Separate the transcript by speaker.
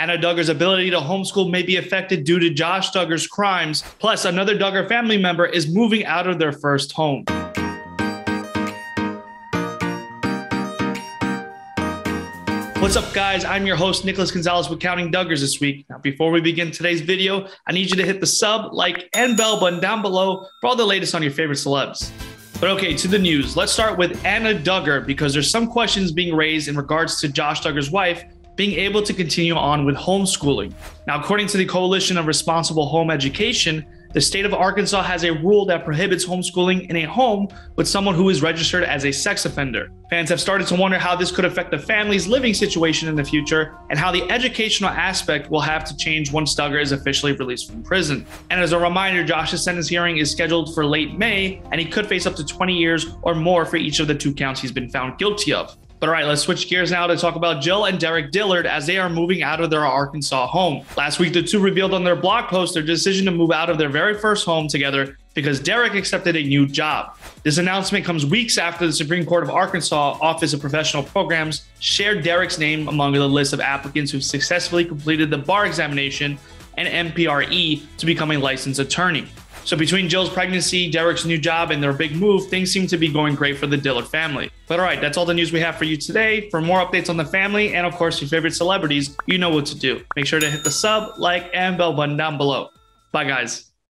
Speaker 1: Anna Duggar's ability to homeschool may be affected due to Josh Duggar's crimes. Plus, another Duggar family member is moving out of their first home. What's up, guys? I'm your host, Nicholas Gonzalez with Counting Duggars this week. Now, before we begin today's video, I need you to hit the sub, like, and bell button down below for all the latest on your favorite celebs. But okay, to the news. Let's start with Anna Duggar because there's some questions being raised in regards to Josh Duggar's wife being able to continue on with homeschooling. Now, according to the Coalition of Responsible Home Education, the state of Arkansas has a rule that prohibits homeschooling in a home with someone who is registered as a sex offender. Fans have started to wonder how this could affect the family's living situation in the future and how the educational aspect will have to change once Duggar is officially released from prison. And as a reminder, Josh's sentence hearing is scheduled for late May, and he could face up to 20 years or more for each of the two counts he's been found guilty of. But all right, let's switch gears now to talk about Jill and Derick Dillard as they are moving out of their Arkansas home. Last week, the two revealed on their blog post their decision to move out of their very first home together because Derick accepted a new job. This announcement comes weeks after the Supreme Court of Arkansas Office of Professional Programs shared Derick's name among the list of applicants who successfully completed the bar examination and MPRE to become a licensed attorney. So between Jill's pregnancy, Derick's new job, and their big move, things seem to be going great for the Dillard family. But all right, that's all the news we have for you today. For more updates on the family and of course your favorite celebrities, you know what to do. Make sure to hit the sub, like, and bell button down below. Bye guys.